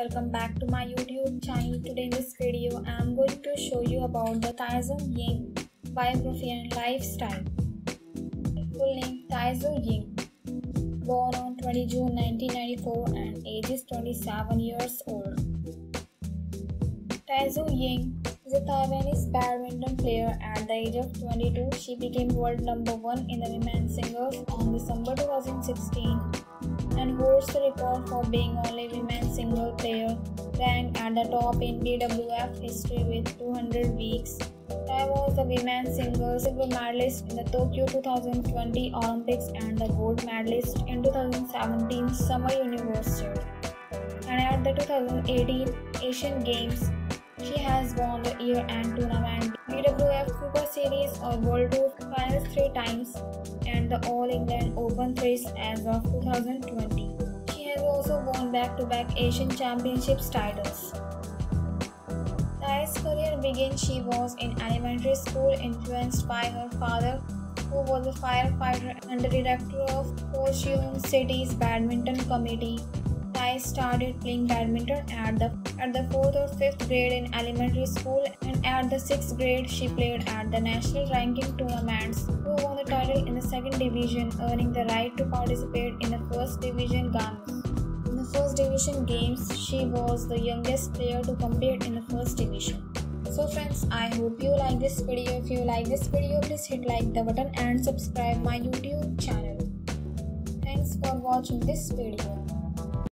welcome back to my YouTube channel. Today in this video, I am going to show you about the Tai Tzu ying biography and lifestyle. Full name Tai Tzu ying, born on 20 June 1994 and age is 27 years old. Tai Tzu ying is a Taiwanese badminton player. At the age of 22, she became world number one in the women's singles on December 2016 and holds the record for being only player ranked at the top in BWF history with 200 weeks. Tai was the women's singles silver medalist in the Tokyo 2020 Olympics and the gold medalist in 2017 Summer Universiade. And at the 2018 Asian Games, she has won the year-end tournament BWF Super Series or World Tour Finals three times and the All England Open thrice as of 2020. Back-to-back Asian Championships titles. Tai's career began she was in elementary school influenced by her father who was a firefighter and director of Fortune City's badminton committee Tai started playing badminton at the at the fourth or fifth grade in elementary school, and at the sixth grade she played at the national ranking tournaments. Who won the title in the second division, earning the right to participate in the first division games. In the first division games, she was the youngest player to compete in the first division. So friends, I hope you like this video. If you like this video, please hit like the button and subscribe my YouTube channel. Thanks for watching this video.